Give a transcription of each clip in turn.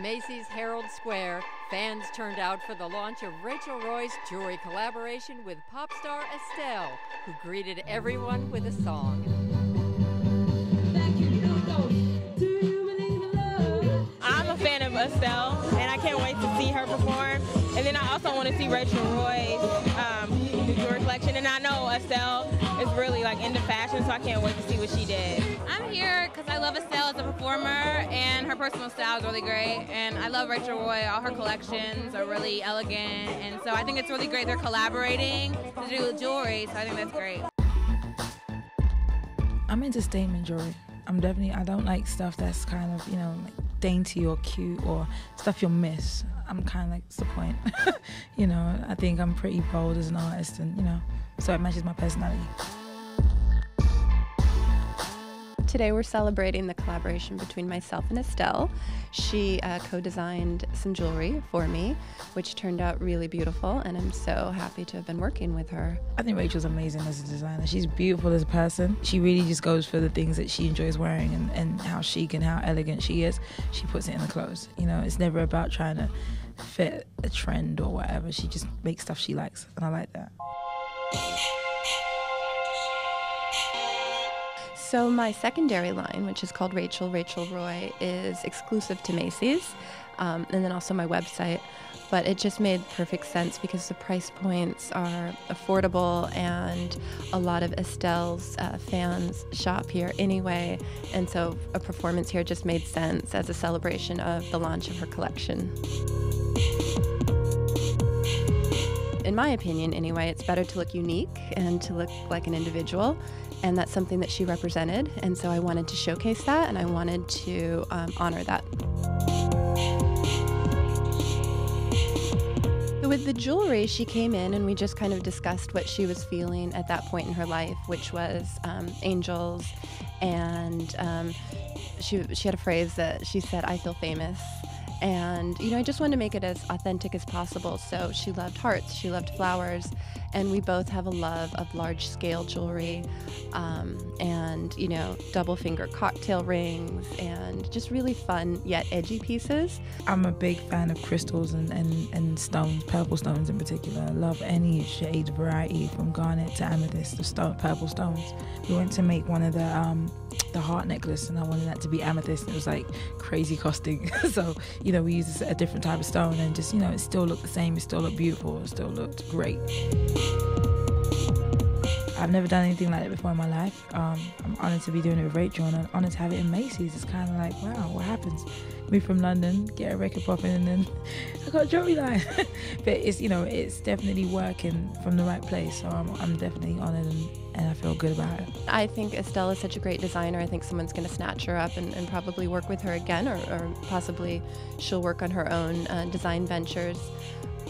Macy's Herald Square, fans turned out for the launch of Rachel Roy's jewelry collaboration with pop star Estelle, who greeted everyone with a song. I'm a fan of Estelle, and I can't wait to see her perform. And then I also want to see Rachel Roy's um, jewelry collection. And I know Estelle really like into fashion, so I can't wait to see what she did. I'm here because I love Estelle as a performer, and her personal style is really great. And I love Rachel Roy. All her collections are really elegant, and so I think it's really great they're collaborating to do jewelry. So I think that's great. I'm into statement jewelry. I'm definitely. I don't like stuff that's kind of you know like dainty or cute or stuff you'll miss. I'm kind of like, what's the point? you know, I think I'm pretty bold as an artist, and you know, so it matches my personality. Today we're celebrating the collaboration between myself and Estelle. She uh, co-designed some jewelry for me, which turned out really beautiful, and I'm so happy to have been working with her. I think Rachel's amazing as a designer. She's beautiful as a person. She really just goes for the things that she enjoys wearing and, and how chic and how elegant she is. She puts it in the clothes. You know, it's never about trying to fit a trend or whatever. She just makes stuff she likes, and I like that. So my secondary line, which is called Rachel Rachel Roy, is exclusive to Macy's, um, and then also my website. But it just made perfect sense because the price points are affordable, and a lot of Estelle's uh, fans shop here anyway. And so a performance here just made sense as a celebration of the launch of her collection. In my opinion, anyway, it's better to look unique and to look like an individual and that's something that she represented. And so I wanted to showcase that and I wanted to um, honor that. With the jewelry, she came in and we just kind of discussed what she was feeling at that point in her life, which was um, angels. And um, she, she had a phrase that she said, I feel famous. And, you know, I just wanted to make it as authentic as possible. So she loved hearts, she loved flowers, and we both have a love of large scale jewelry um, and, you know, double finger cocktail rings and just really fun yet edgy pieces. I'm a big fan of crystals and, and, and stones, purple stones in particular. I love any shade variety from garnet to amethyst, the stone, purple stones. We went to make one of the um, the heart necklace and I wanted that to be amethyst it was like crazy costing so you know we used a different type of stone and just you know it still looked the same it still looked beautiful it still looked great I've never done anything like that before in my life. Um, I'm honoured to be doing it with Rachel and I'm honoured to have it in Macy's. It's kind of like, wow, what happens? Move from London, get a record popping, and then I got a jewelry line. but it's, you know, it's definitely working from the right place. So I'm, I'm definitely honoured and, and I feel good about it. I think Estelle is such a great designer. I think someone's going to snatch her up and, and, probably work with her again, or, or possibly she'll work on her own uh, design ventures.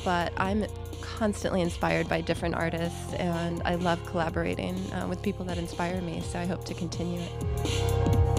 But I'm constantly inspired by different artists, and I love collaborating uh, with people that inspire me, so I hope to continue it.